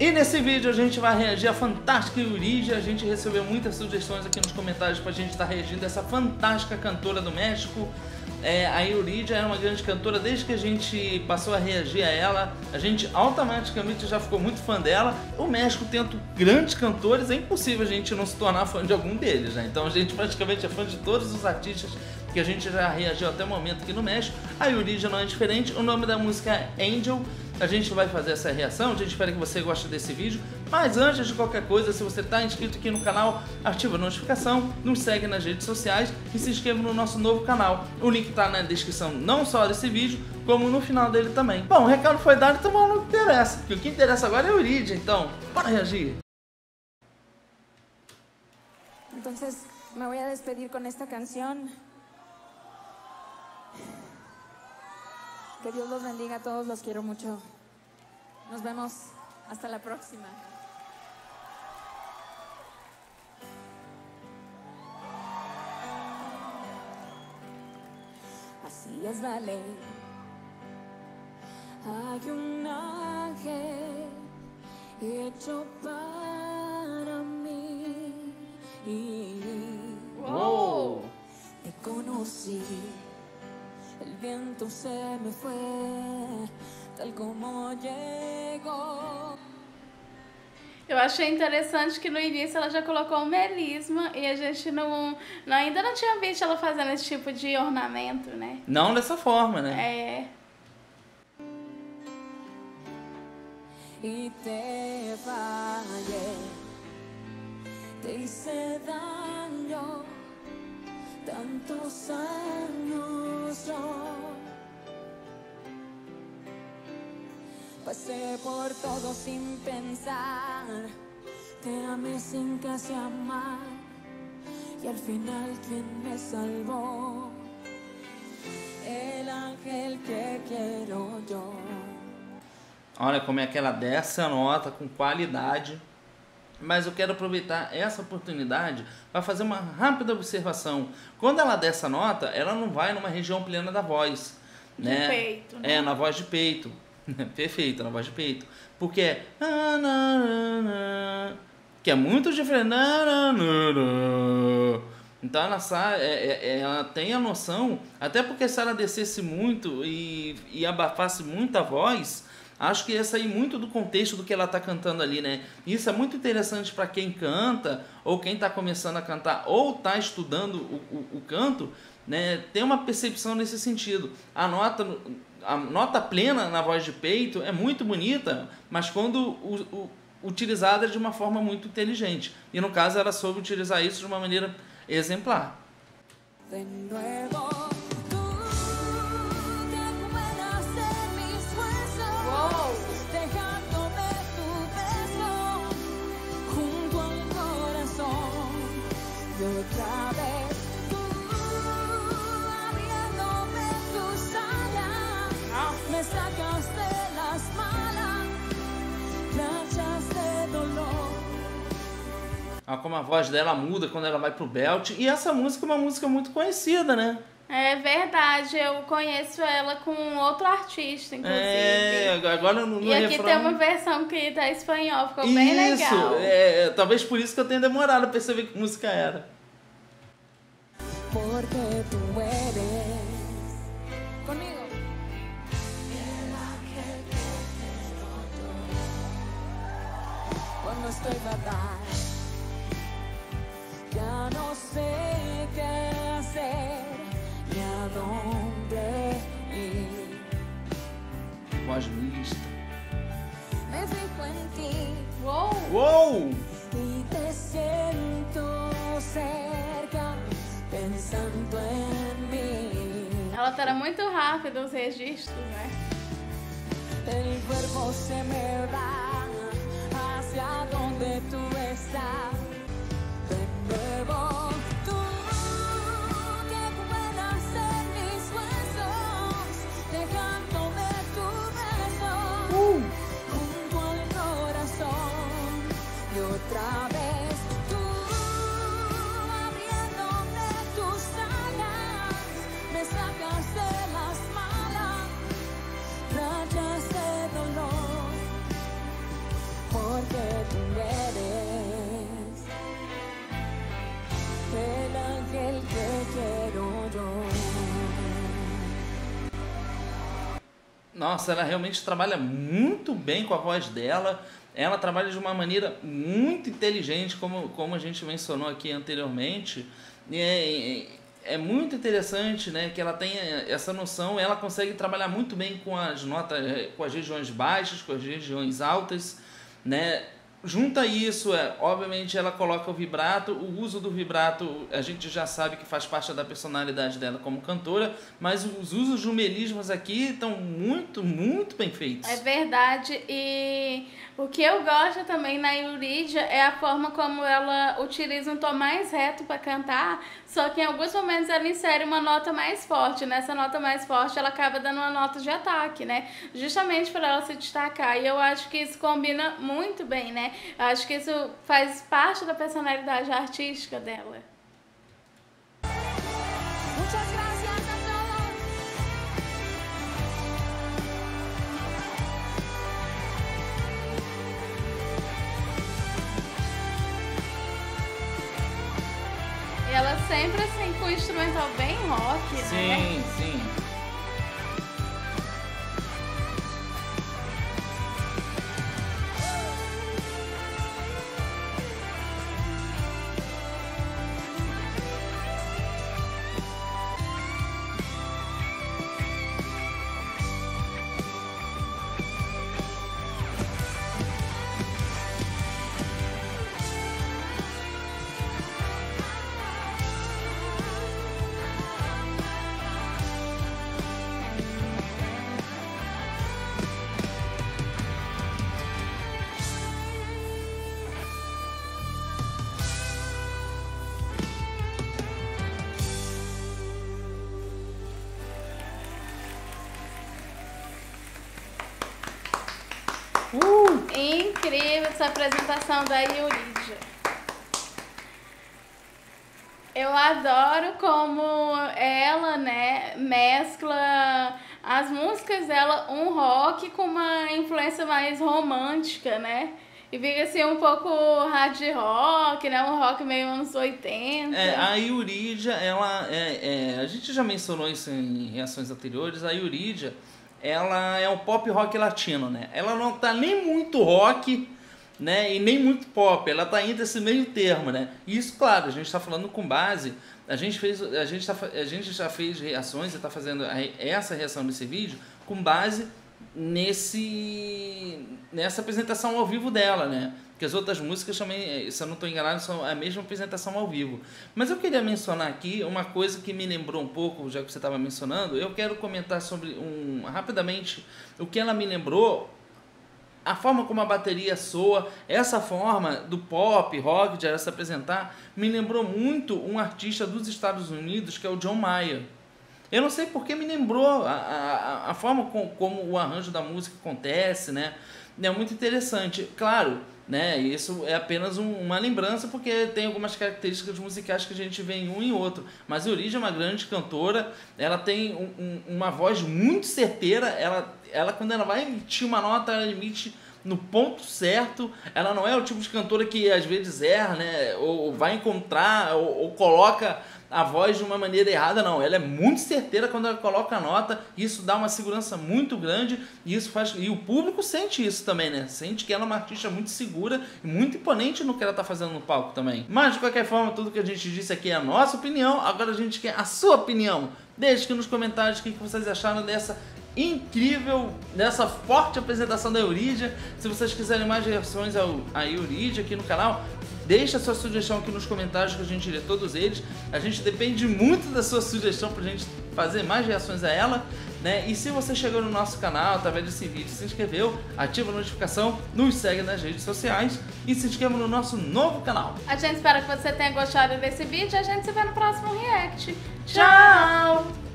E nesse vídeo a gente vai reagir a Fantástica Yurija. A gente recebeu muitas sugestões aqui nos comentários pra gente estar tá reagindo a essa fantástica cantora do México. É, a Yuridia era uma grande cantora desde que a gente passou a reagir a ela. A gente automaticamente já ficou muito fã dela. O México tendo grandes cantores, é impossível a gente não se tornar fã de algum deles, né? Então a gente praticamente é fã de todos os artistas que a gente já reagiu até o momento aqui no México. A Yuridia não é diferente. O nome da música é Angel. A gente vai fazer essa reação, a gente espera que você goste desse vídeo. Mas antes de qualquer coisa, se você está inscrito aqui no canal, ativa a notificação, nos segue nas redes sociais e se inscreva no nosso novo canal. O link está na descrição não só desse vídeo, como no final dele também. Bom, o recado foi dado, então vamos no que interessa. Porque o que interessa agora é o Uridia, então bora reagir. Então, me vou despedir com esta canção. Que Dios los bendiga a todos, los quiero mucho. Nos vemos. Hasta la próxima. Así es la ley. Hay un ángel hecho para mí. Wow. Te conocí el viento se me fue, tal como llegou. Eu achei interessante que no início ela já colocou o melisma e a gente não, não, ainda não tinha visto ela fazendo esse tipo de ornamento, né? Não dessa forma, né? É. E te fallé, te hice daño tantos años yo pasé por todo sin pensar, te amé sin casi amar y al final quien me salvó, el ángel que quiero yo. Olha como é que ela desce a nota com qualidade. Mas eu quero aproveitar essa oportunidade para fazer uma rápida observação. Quando ela desce a nota, ela não vai numa região plena da voz. De né? peito. Né? É, na voz de peito. Perfeito, na voz de peito. Porque é. Que é muito diferente. Então ela, sabe, é, é, ela tem a noção, até porque se ela descesse muito e, e abafasse muito a voz, Acho que ia sair muito do contexto do que ela está cantando ali, né? Isso é muito interessante para quem canta, ou quem está começando a cantar, ou está estudando o, o, o, canto, né? Ter uma percepção nesse sentido. A nota, a nota plena na voz de peito é muito bonita, mas quando o, utilizada de uma forma muito inteligente. E no caso ela soube utilizar isso de uma maneira exemplar. Como a voz dela muda quando ela vai pro belt. E essa música é uma música muito conhecida, né? É verdade, eu conheço ela com outro artista, inclusive. É, agora no, no E aqui refrão... tem uma versão que tá em espanhol, ficou isso, bem legal. Isso, é, talvez por isso que eu tenha demorado a perceber que música era. Porque tu eres comigo. Quando estou Ela tá muito rápida os registros, né? Se me va hacia tú Nossa, ela realmente trabalha muito bem com a voz dela. Ela trabalha de uma maneira muito inteligente, como, como a gente mencionou aqui anteriormente. E é, é muito interessante né, que ela tenha essa noção. Ela consegue trabalhar muito bem com as notas, com as regiões baixas, com as regiões altas. Né? Junta isso, é, obviamente ela coloca o vibrato, o uso do vibrato a gente já sabe que faz parte da personalidade dela como cantora, mas os usos de melismas aqui estão muito, muito bem feitos. É verdade, e o que eu gosto também na Euridia é a forma como ela utiliza um tom mais reto para cantar, só que em alguns momentos ela insere uma nota mais forte, nessa nota mais forte ela acaba dando uma nota de ataque, né? Justamente para ela se destacar, e eu acho que isso combina muito bem, né? Acho que isso faz parte da personalidade artística dela. E ela sempre assim com o instrumental bem rock, sim, né? Incrível essa apresentação da Yuridia. Eu adoro como ela, né, mescla as músicas dela, um rock com uma influência mais romântica, né? E fica assim um pouco hard rock, né? Um rock meio anos 80. É, a Yuridia, ela é, é, a gente já mencionou isso em reações anteriores, a Yuridia ela é um pop rock latino, né? Ela não tá nem muito rock, né? E nem muito pop, ela tá indo esse meio termo, né? E isso, claro, a gente está falando com base. A gente, fez, a, gente tá, a gente já fez reações e está fazendo essa reação nesse vídeo com base nesse nessa apresentação ao vivo dela, né? Porque as outras músicas também, se eu não estou enganado, são a mesma apresentação ao vivo. Mas eu queria mencionar aqui uma coisa que me lembrou um pouco, já que você estava mencionando. Eu quero comentar sobre um rapidamente o que ela me lembrou. A forma como a bateria soa, essa forma do pop, rock de ela se apresentar, me lembrou muito um artista dos Estados Unidos que é o John Mayer. Eu não sei porque me lembrou a, a, a forma com, como o arranjo da música acontece, né? É muito interessante. Claro, né? Isso é apenas um, uma lembrança porque tem algumas características musicais que a gente vê em um e outro. Mas a Origem é uma grande cantora, ela tem um, um, uma voz muito certeira, ela, ela quando ela vai emitir uma nota, ela emite no ponto certo. Ela não é o tipo de cantora que às vezes erra, né? Ou vai encontrar, ou, ou coloca a voz de uma maneira errada, não. Ela é muito certeira quando ela coloca a nota, isso dá uma segurança muito grande e isso faz e o público sente isso também, né? Sente que ela é uma artista muito segura e muito imponente no que ela tá fazendo no palco também. Mas de qualquer forma, tudo que a gente disse aqui é a nossa opinião, agora a gente quer a sua opinião. Deixe aqui nos comentários o que vocês acharam dessa incrível, dessa forte apresentação da Euridia. Se vocês quiserem mais reações ao, a Euridia aqui no canal, Deixa sua sugestão aqui nos comentários que a gente lê todos eles. A gente depende muito da sua sugestão pra gente fazer mais reações a ela. Né? E se você chegou no nosso canal através desse vídeo, se inscreveu, ativa a notificação, nos segue nas redes sociais e se inscreva no nosso novo canal. A gente espera que você tenha gostado desse vídeo e a gente se vê no próximo react. Tchau!